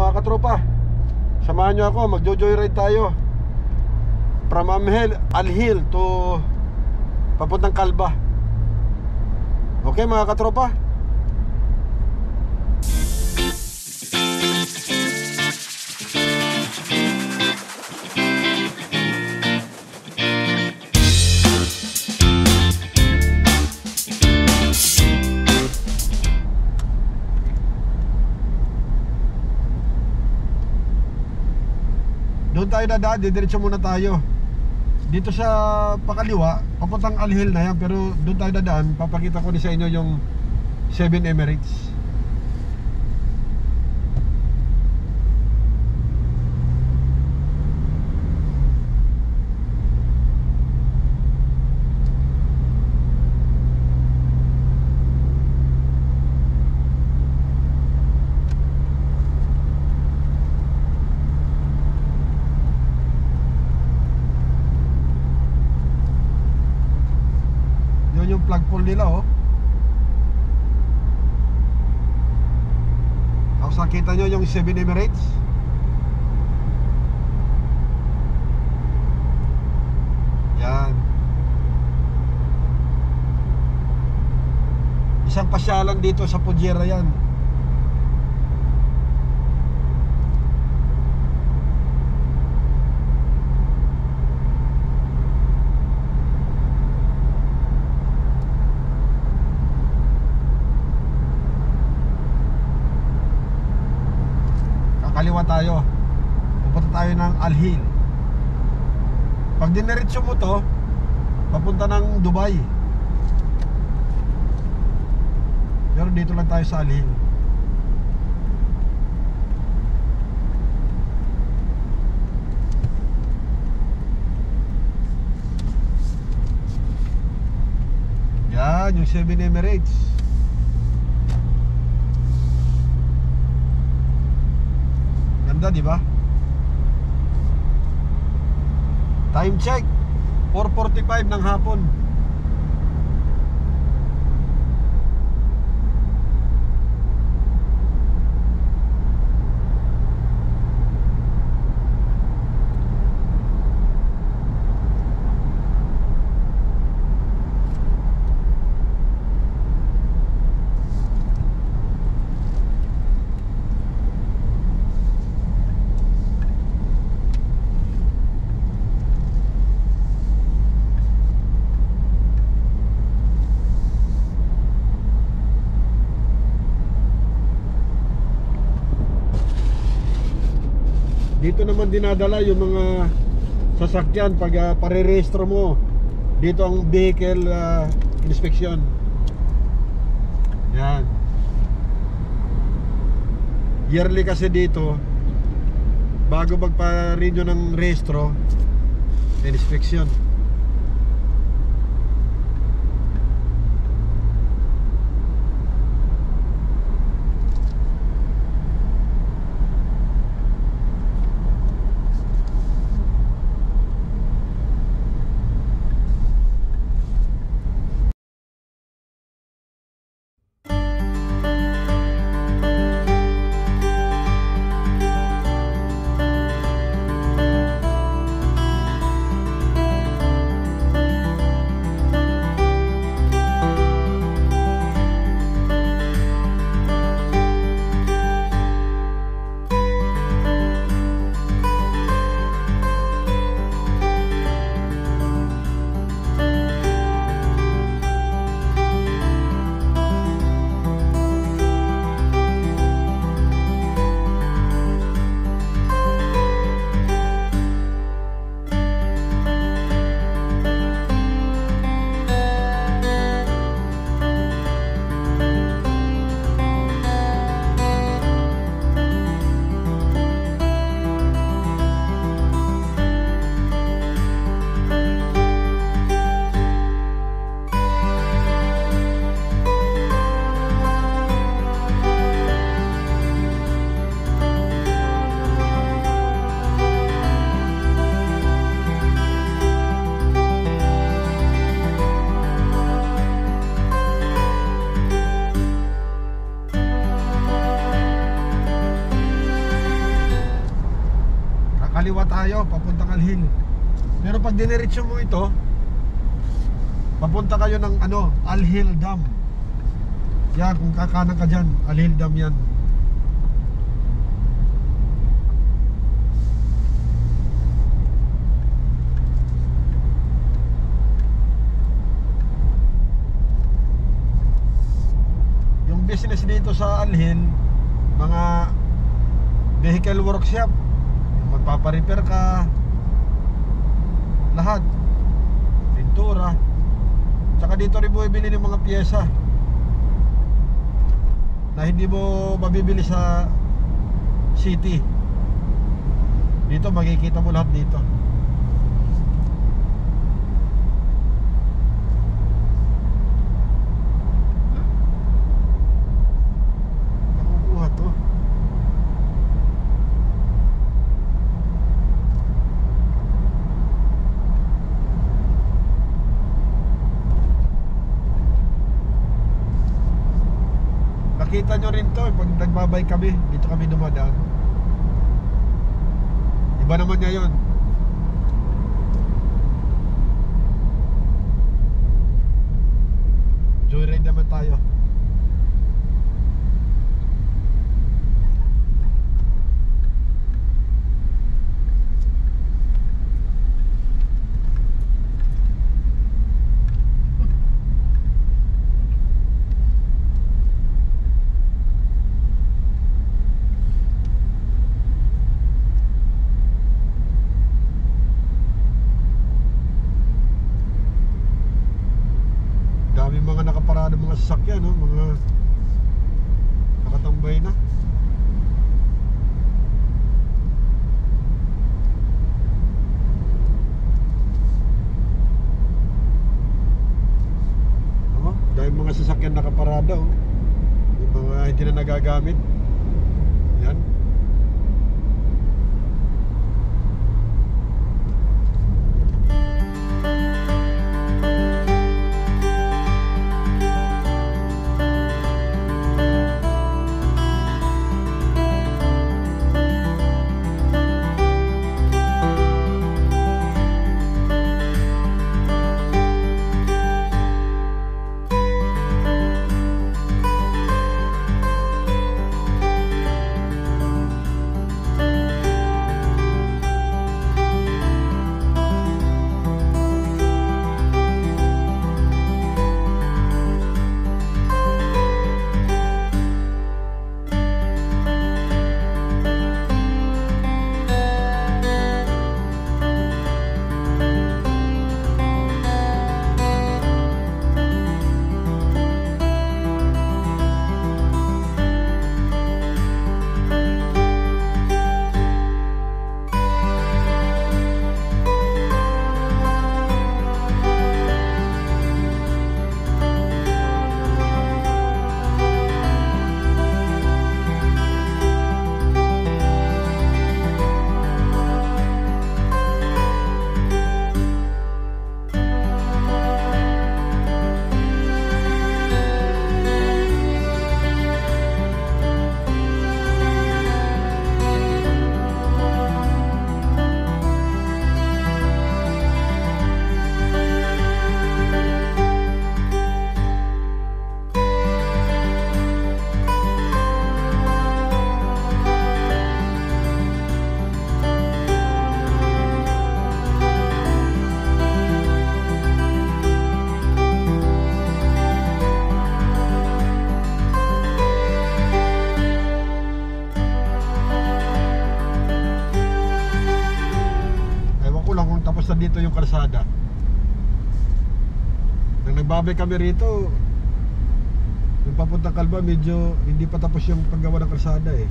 Mga katropa, samahan nyo ako, magjo-joyride tayo. From Amhel, Alhil to papuntang Kalba. Okay mga katropa tayo dadaan, didiretso muna tayo. Dito sa pakaliwa, papuntang Alhil na yan Pero doon tayo dadaan, papakita ko ni sa inyo yung 7 Emirates Yun yung flagpole nila oh Tapos nakita nyo yung 7 Emirates. Yan. Isang pasyalan dito sa Pugyera yan Kakaliwa tayo. Pupunta tayo ng Alhil Pag diniretso mo to Papunta ng Dubai. Pero dito lang tayo sa Alhil Yan, yung 7 Emirates Ganda, di ba? Time check 4.45 ng hapon Dito naman dinadala yung mga sasakyan pag uh, parerehistro mo. Dito ang vehicle uh, inspection. Yan. Yearly kasi dito bago magpa-renew ng rehistro inspection. Alhil. Pero pag diniretso mo ito, papunta kayo ng ano, Alhil Dam. Yan, kung kakanan ka dyan, Alhil Dam yan. Yung business dito sa Alhil, mga vehicle workshop, magpaparepair ka, lahat, pintura, tsaka dito rin bumibili ng mga pyesa na hindi mo mabibili sa city. Dito makikita mo lahat dito. Nakukuha to. Nakita nyo rin to nagbabay kami, dito kami dumadaan. Iba naman ngayon. Joyride naman tayo. Dami mga nakaparada mga sasakyan, no? mga nakatambay na. Ano? Dahil mga sasakyan nakaparada, oh. Yung mga hindi na nagagamit. Kalsada. Nang nagbabay kami rito, yung papuntang Kalba, medyo hindi pa tapos yung paggawa ng kalsada eh.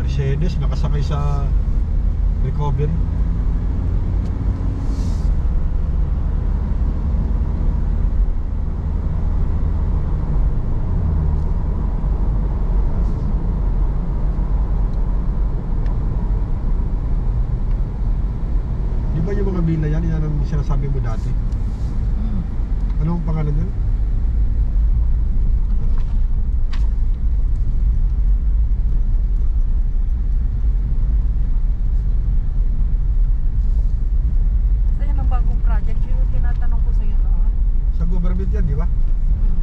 Mercedes nakasakay sa recovery. Di ba yung mga villa yan, yan ang sinasabi mo dati? Mm. Anong pangalan yan? Basta yan ang bagong project. Yun yung tinatanong ko sa'yo noon. Sa government yan, di ba? Mm.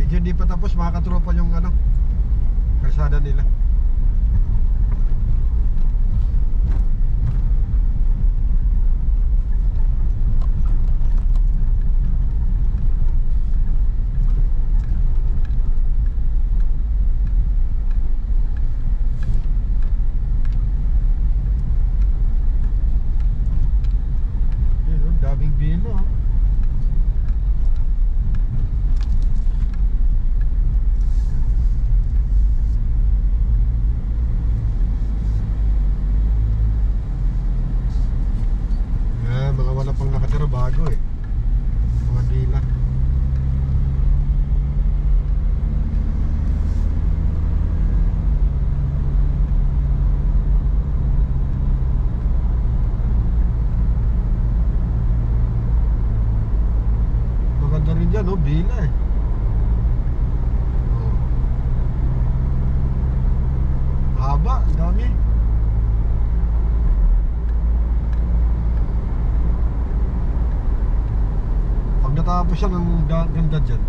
Medyo pa tapos, makakatropa yung ano, kalsada nila. Yun, oh, daming bilo. oh. Ah, mga wala pang nakatira bago eh. Mga dila. Maganda rin dyan, oh, bila eh. Oh. Haba, ang dami. Pag natapos siya ng ga- ganda dyan.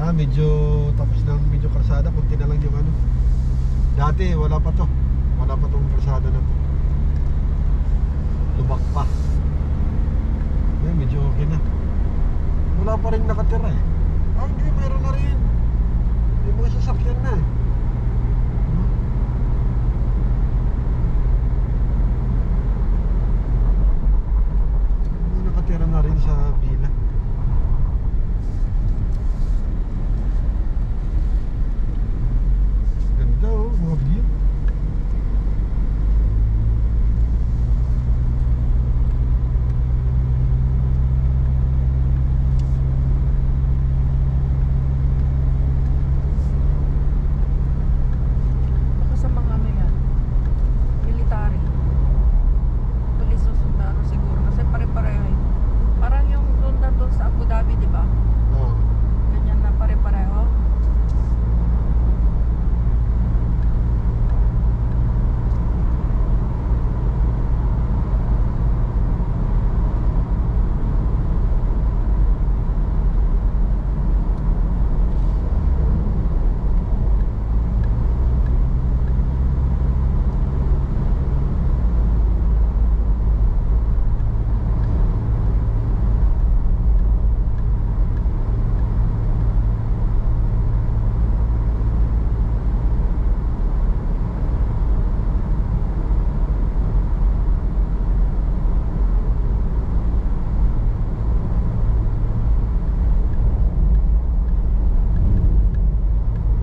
Ah, medyo tapos ng medyo kalsada, kunti na lang yung ano. Dati wala pa to. Wala pa tong kalsada na to. Lubak pa. Eh, medyo okay na. Wala pa rin nakatira eh. Ah, hindi, meron na rin. May mga sasakyan na eh. May nakatira na rin sa villa. Ganda oh, mga view. Baka sa mga ano yan. Military. Police o sundalo siguro. Kasi pare-pareho eh. Parang yung sundan doon sa Abu Dhabi, di ba? Oh. Ganyan na pare-pareho.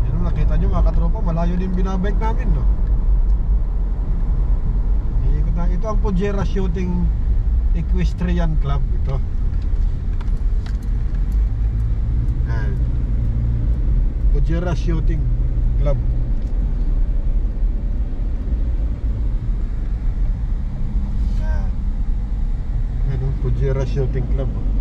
Yan ang nakita nyo mga katropa, malayo din binabike namin, no? Iikot na. Ito ang Pujera Shooting Equestrian Club, ito. Yan. Pujera Shooting Club. Yan. Yan, oh, Pujera Shooting Club. oh.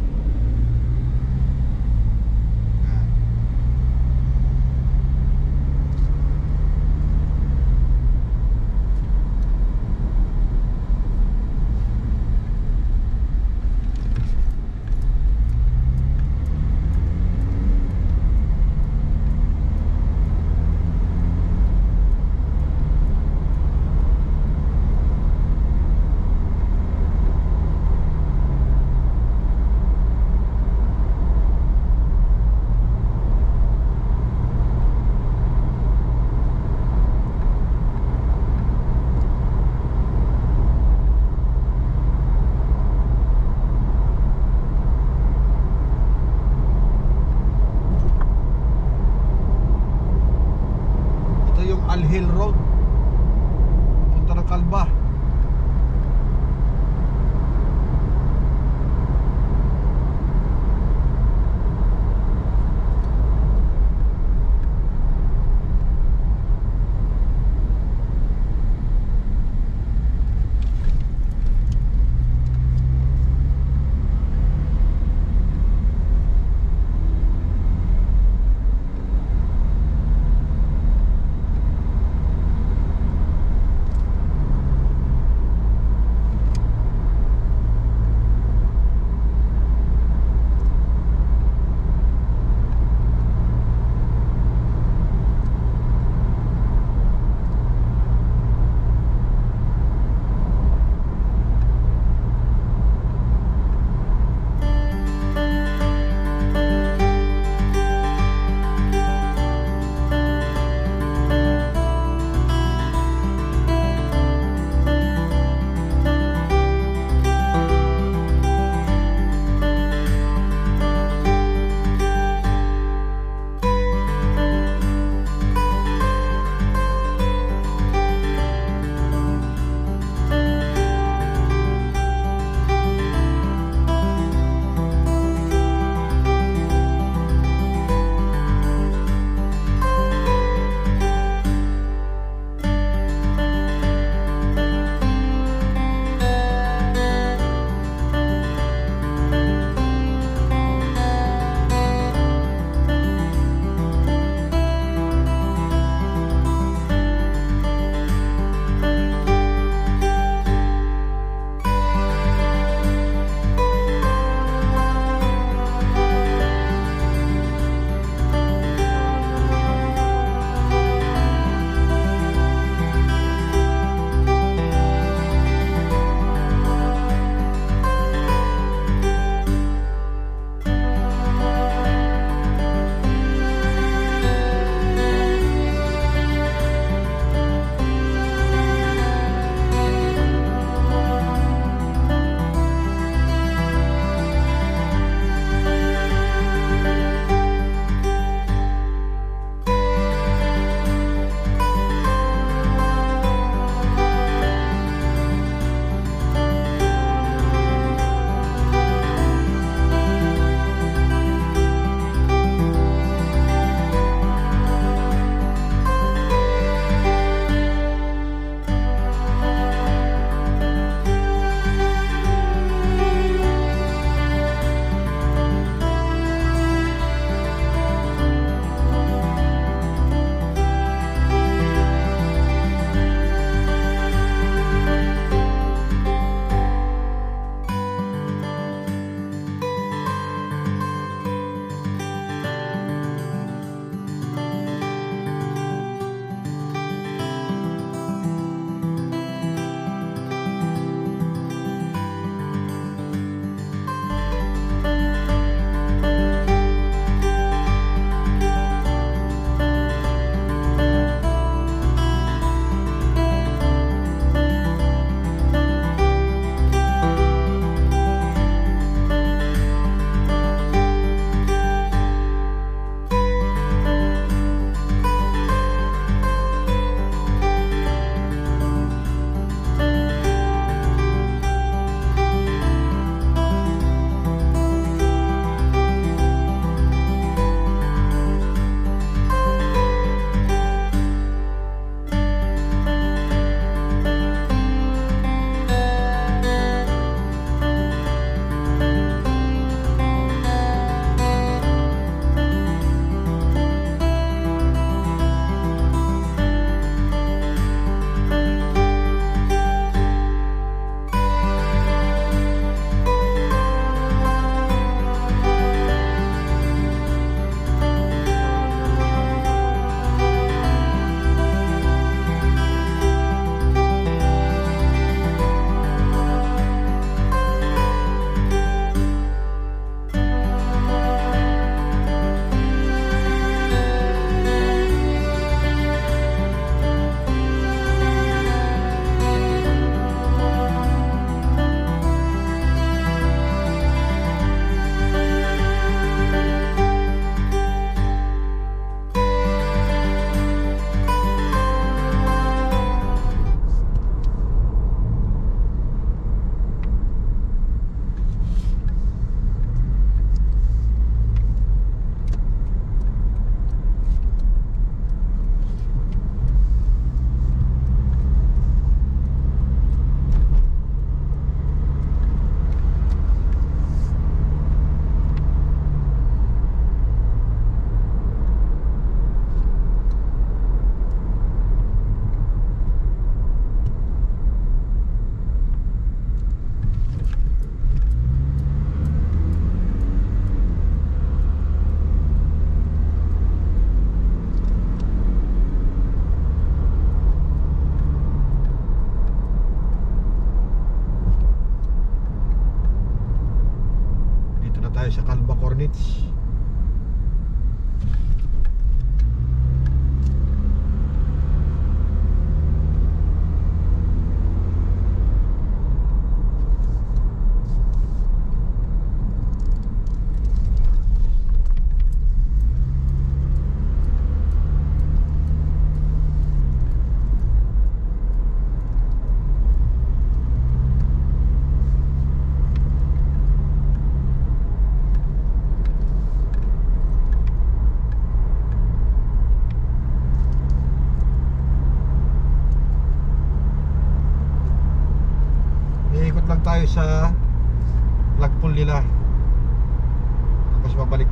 tayo sa Calva Cornich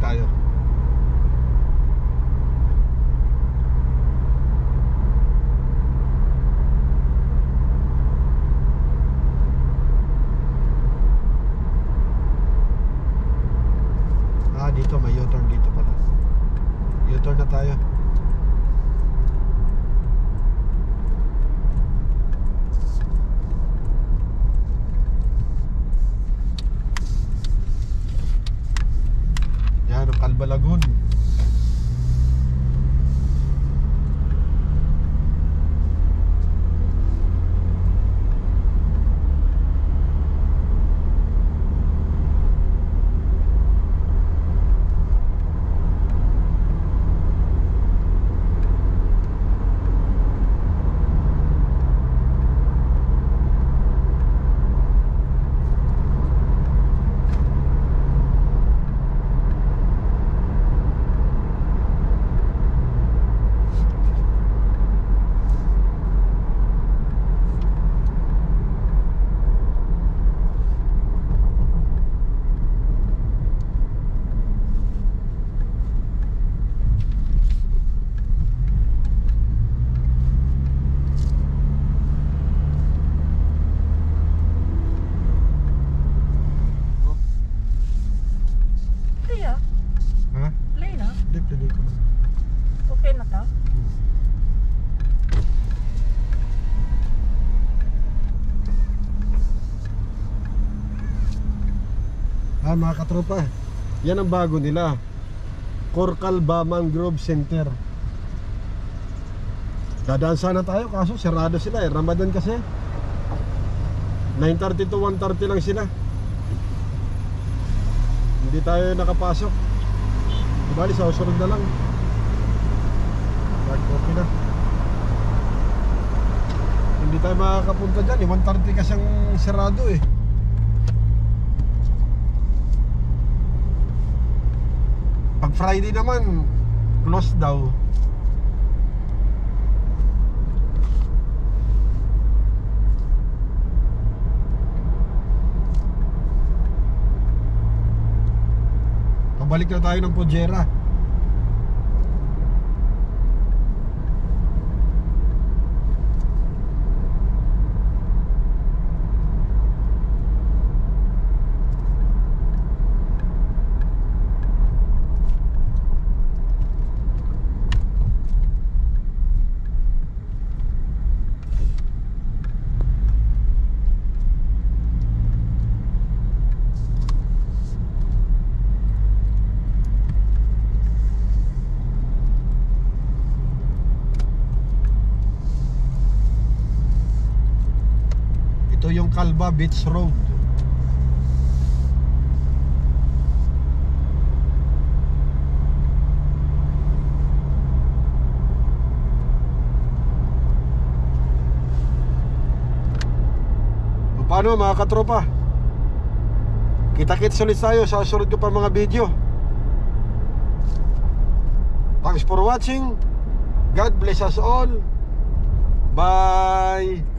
Tapos babalik tayo. Ah, dito may U-turn dito pala. U-turn na tayo. Yan ang Calva Lagoon. Kaya, Ha? lay na. Hindi, pwede ko na. Okay na ka? Hmm. Ah, mga katropa, yan ang bago nila. Corcalba Mangrove Center. Dadaan sana tayo kaso sarado sila eh. Ramadan kasi. 9.30 to 1.30 lang sila. Hindi tayo nakapasok. Bali, sa usunod na lang. Nag okay na. Hindi tayo makakapunta dyan eh. 1.30 kasi ang sarado eh. Pag Friday naman, close daw. Pabalik na tayo ng Pujera. Ito Calva Beach Road. Paano mga katropa? Kita-kits ulit tayo sa susunod ko pa mga video. Thanks for watching. God bless us all. Bye.